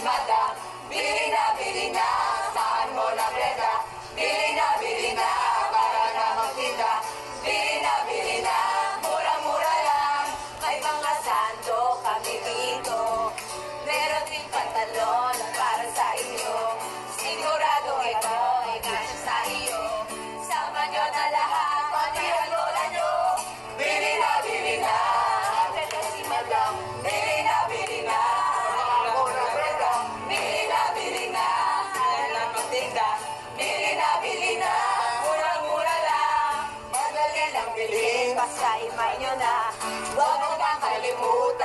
my God. sa imay nyo na Huwag mo kang kalimutan